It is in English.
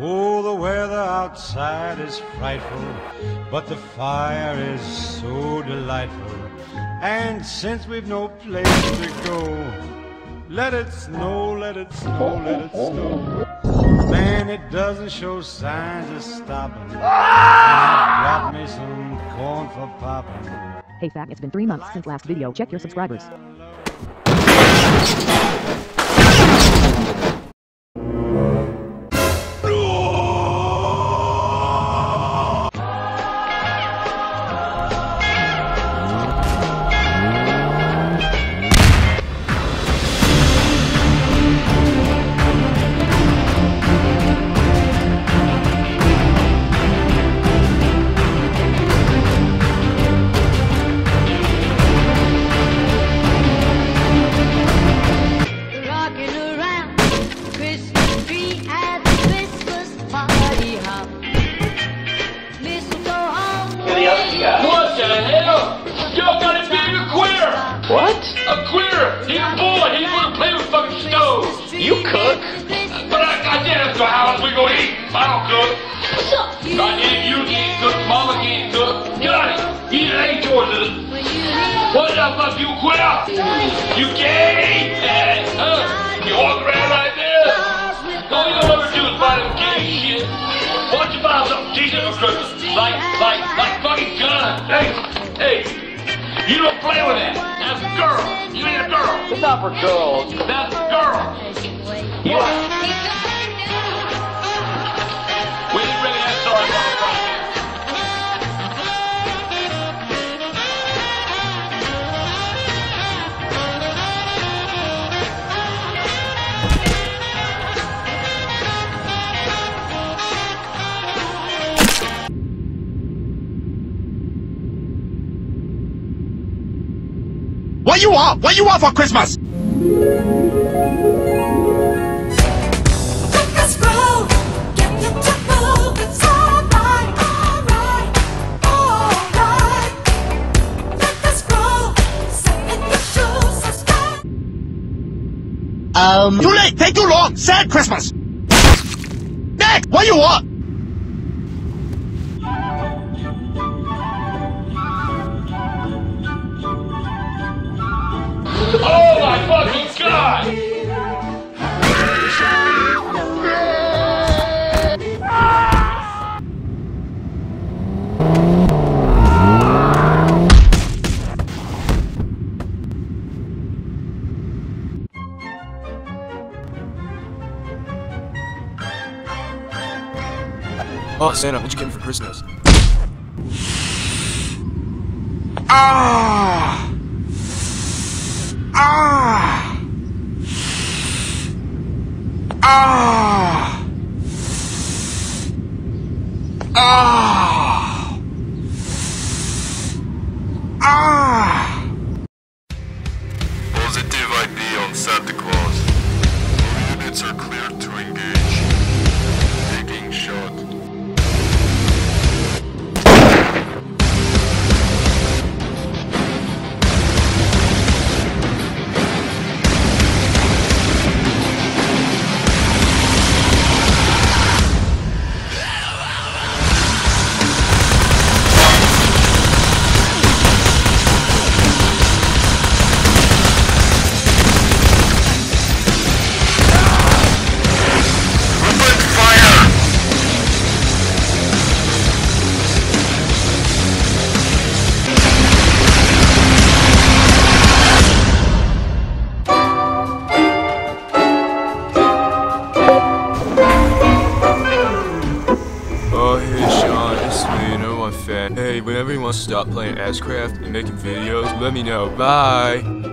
Oh, the weather outside is frightful, but the fire is so delightful. And since we've no place to go, let it snow, let it snow, let it snow. Man, it doesn't show signs of stopping. Brought me some corn for popping. Hey fat, it's been three months since last video. Check your subscribers. What? A queer! He's a boy! He wanna play with fucking stoves! You cook? But I goddamn, that's how else we gonna eat! I don't cook! What's up? You Goddamn, you can't cook, mama can't cook! Get out of! Eat it ain't yours, is it? when you leave, What the fuck, you queer? You can't eat that! Huh? You walk around like this? All you gonna ever do is buy them gay shit! Why don't you buy something decent for Christmas? Like, like, like fucking guns! Hey, hey! You don't play with that! That's a girl! You ain't a girl! It's not for girls. That's a girl! You We What you want? What you want for Christmas? Um. Too late. Take too long. Sad Christmas. Nick, what you want? Oh, Santa, what'd you get me for Christmas? Ah. Ah. Ah. Ah. Whenever you want to stop playing Ashcraft and making videos, let me know. Bye!